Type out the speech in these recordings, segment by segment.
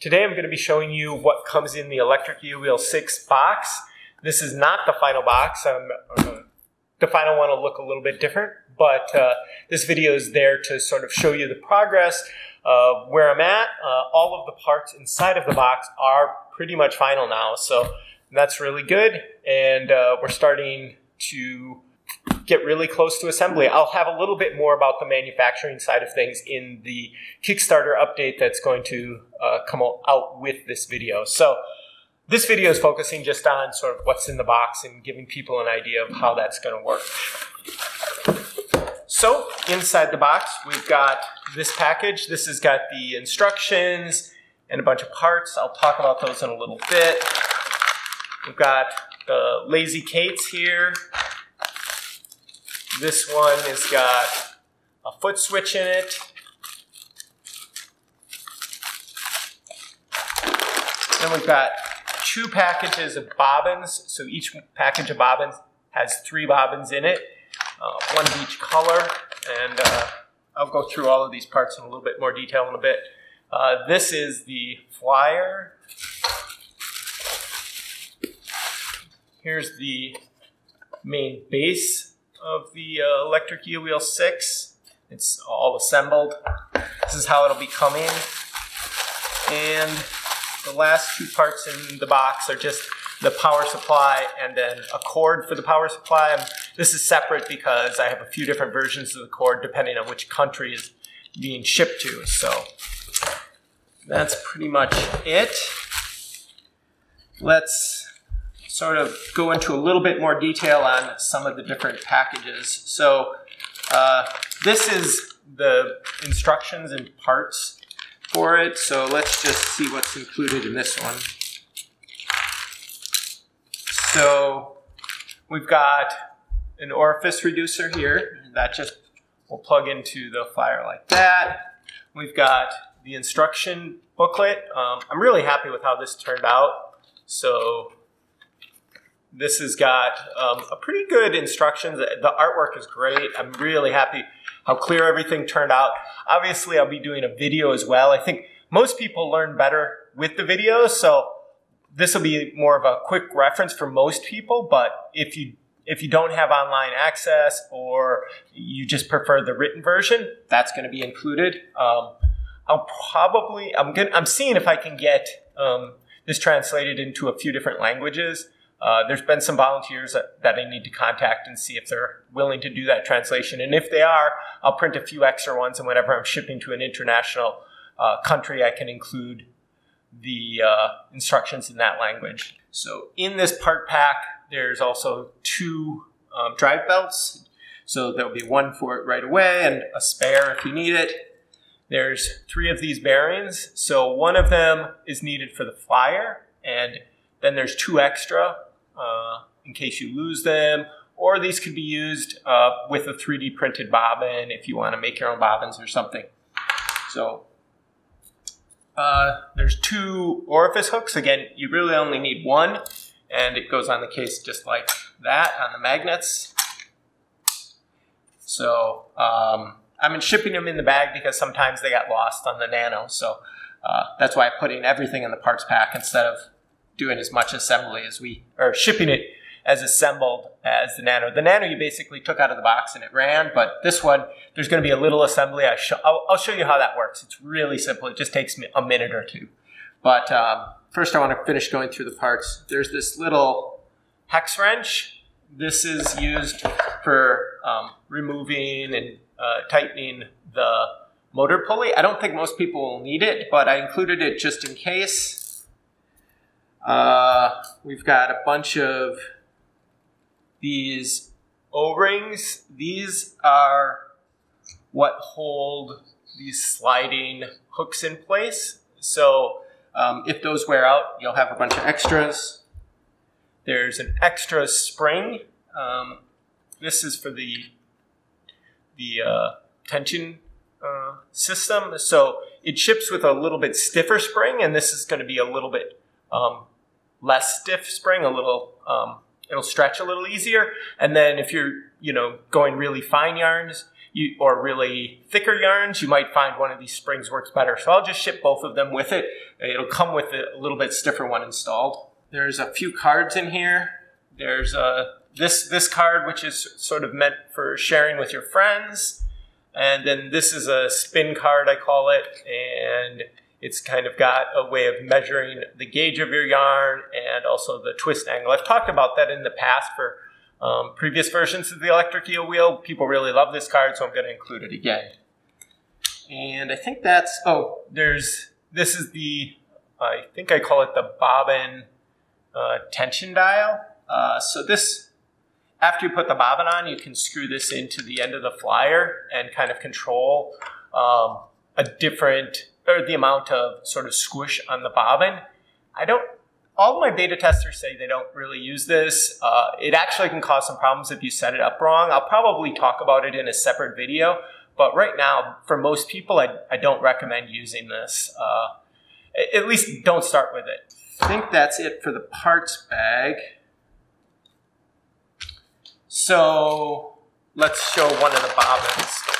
Today I'm going to be showing you what comes in the Electric Eel Wheel 6 box. This is not the final box. Uh, the final one will look a little bit different, but uh, this video is there to sort of show you the progress of where I'm at. Uh, all of the parts inside of the box are pretty much final now, so that's really good. And uh, we're starting to get really close to assembly. I'll have a little bit more about the manufacturing side of things in the Kickstarter update that's going to uh, come out with this video. So this video is focusing just on sort of what's in the box and giving people an idea of how that's going to work. So inside the box, we've got this package. This has got the instructions and a bunch of parts. I'll talk about those in a little bit. We've got the Lazy Kates here. This one has got a foot switch in it. Then we've got two packages of bobbins. So each package of bobbins has three bobbins in it, uh, one of each color. And uh, I'll go through all of these parts in a little bit more detail in a bit. Uh, this is the flyer. Here's the main base of the uh, electric eel wheel 6. It's all assembled. This is how it'll be coming. And the last two parts in the box are just the power supply and then a cord for the power supply. Um, this is separate because I have a few different versions of the cord depending on which country is being shipped to. So that's pretty much it. Let's sort of go into a little bit more detail on some of the different packages. So uh, this is the instructions and parts for it. So let's just see what's included in this one. So we've got an orifice reducer here. That just will plug into the flyer like that. We've got the instruction booklet. Um, I'm really happy with how this turned out. So this has got um, a pretty good instructions. The artwork is great. I'm really happy how clear everything turned out. Obviously, I'll be doing a video as well. I think most people learn better with the video, so this will be more of a quick reference for most people. But if you if you don't have online access or you just prefer the written version, that's going to be included. Um, I'll probably I'm going I'm seeing if I can get um, this translated into a few different languages. Uh, there's been some volunteers that, that, I need to contact and see if they're willing to do that translation. And if they are, I'll print a few extra ones. And whenever I'm shipping to an international uh, country, I can include the uh, instructions in that language. So in this part pack, there's also two um, drive belts. So there'll be one for it right away and a spare if you need it. There's three of these bearings. So one of them is needed for the flyer and then there's two extra in case you lose them, or these could be used uh, with a 3D printed bobbin if you want to make your own bobbins or something. So uh, there's two orifice hooks. Again, you really only need one, and it goes on the case just like that on the magnets. So um, I've been shipping them in the bag because sometimes they got lost on the Nano. So uh, that's why I'm putting everything in the parts pack instead of doing as much assembly as we, or shipping it as assembled as the Nano. The Nano you basically took out of the box and it ran, but this one, there's going to be a little assembly. I will I'll show you how that works. It's really simple. It just takes me a minute or two. But um, first I want to finish going through the parts. There's this little hex wrench. This is used for um, removing and uh, tightening the motor pulley. I don't think most people will need it, but I included it just in case. Uh, we've got a bunch of these O-rings. These are what hold these sliding hooks in place. So um, if those wear out, you'll have a bunch of extras. There's an extra spring. Um, this is for the the uh, tension uh, system. So it ships with a little bit stiffer spring, and this is going to be a little bit um, less stiff spring, a little, um, it'll stretch a little easier. And then if you're, you know, going really fine yarns, you, or really thicker yarns, you might find one of these springs works better. So I'll just ship both of them with it. It'll come with a little bit stiffer one installed. There's a few cards in here. There's a, this, this card, which is sort of meant for sharing with your friends. And then this is a spin card, I call it. And it's kind of got a way of measuring the gauge of your yarn and also the twist angle. I've talked about that in the past for um, previous versions of the electric eel wheel. People really love this card, so I'm going to include it again. And I think that's, oh, there's, this is the, I think I call it the bobbin uh, tension dial. Uh, so this, after you put the bobbin on, you can screw this into the end of the flyer and kind of control um, a different or the amount of sort of squish on the bobbin. I don't, all my beta testers say they don't really use this. Uh, it actually can cause some problems if you set it up wrong. I'll probably talk about it in a separate video, but right now, for most people, I, I don't recommend using this. Uh, at least don't start with it. I think that's it for the parts bag. So let's show one of the bobbins.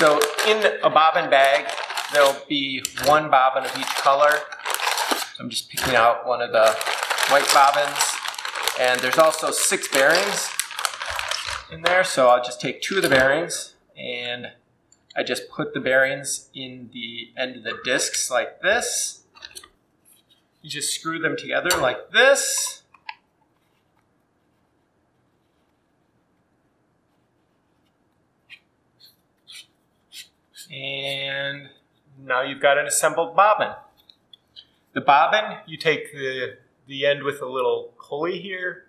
So in a bobbin bag, there'll be one bobbin of each color. I'm just picking out one of the white bobbins. And there's also six bearings in there. So I'll just take two of the bearings and I just put the bearings in the end of the discs like this. You just screw them together like this. And now you've got an assembled bobbin. The bobbin, you take the, the end with a little pulley here.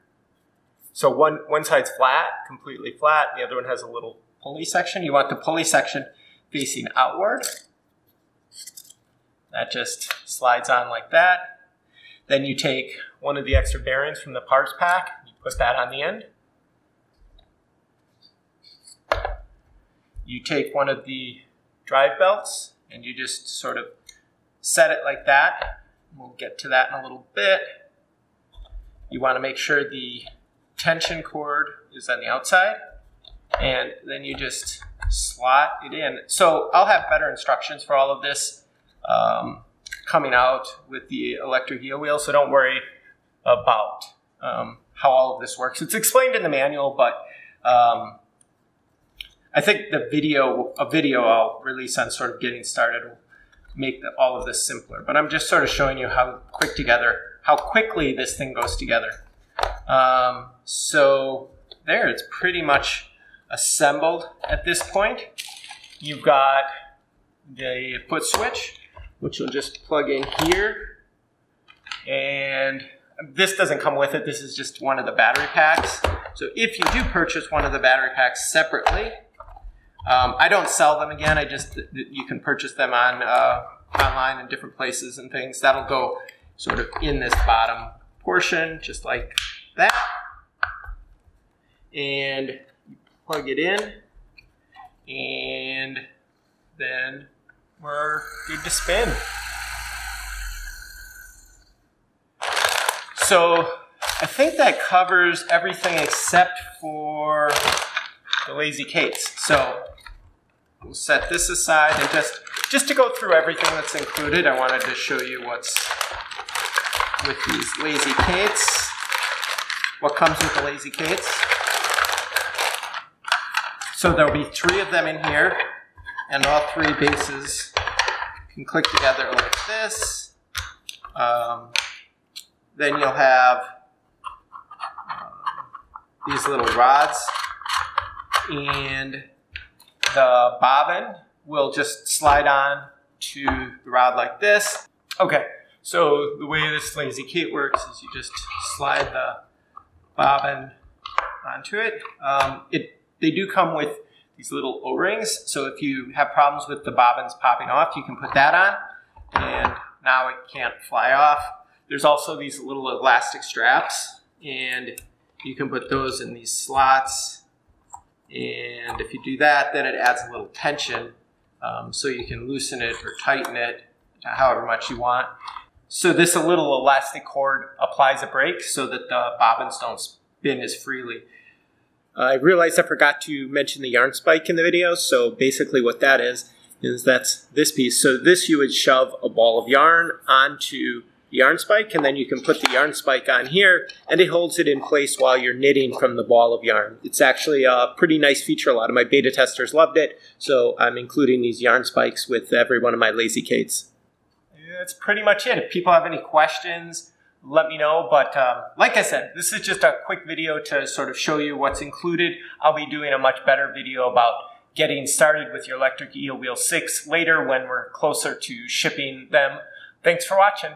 So one, one side's flat, completely flat. The other one has a little pulley section. You want the pulley section facing outward. That just slides on like that. Then you take one of the extra bearings from the parts pack, you put that on the end. You take one of the drive belts and you just sort of set it like that. We'll get to that in a little bit. You want to make sure the tension cord is on the outside and then you just slot it in. So I'll have better instructions for all of this um, coming out with the electric eel wheel, so don't worry about um, how all of this works. It's explained in the manual, but um, I think the video, a video I'll release on sort of getting started will make the, all of this simpler. But I'm just sort of showing you how quick together, how quickly this thing goes together. Um, so there, it's pretty much assembled at this point. You've got the foot switch, which you'll just plug in here. And this doesn't come with it. This is just one of the battery packs. So if you do purchase one of the battery packs separately, um, I don't sell them again. I just you can purchase them on uh, online in different places and things. That'll go sort of in this bottom portion, just like that. And plug it in, and then we're good to spin. So I think that covers everything except for the lazy Kates. So we'll set this aside and just, just to go through everything that's included, I wanted to show you what's with these lazy Kates. What comes with the lazy Kates. So there'll be three of them in here, and all three bases can click together like this. Um, then you'll have um, these little rods and the bobbin will just slide on to the rod like this. Okay, so the way this lazy Kate works is you just slide the bobbin onto it. Um, it they do come with these little O-rings, so if you have problems with the bobbins popping off, you can put that on, and now it can't fly off. There's also these little elastic straps, and you can put those in these slots and if you do that, then it adds a little tension um, so you can loosen it or tighten it however much you want. So this little elastic cord applies a brake so that the bobbins don't spin as freely. I realized I forgot to mention the yarn spike in the video, so basically what that is, is that's this piece. So this you would shove a ball of yarn onto yarn spike, and then you can put the yarn spike on here, and it holds it in place while you're knitting from the ball of yarn. It's actually a pretty nice feature. A lot of my beta testers loved it, so I'm including these yarn spikes with every one of my Lazy Kates. That's pretty much it. If people have any questions, let me know. But um, like I said, this is just a quick video to sort of show you what's included. I'll be doing a much better video about getting started with your electric eel wheel 6 later when we're closer to shipping them. Thanks for watching.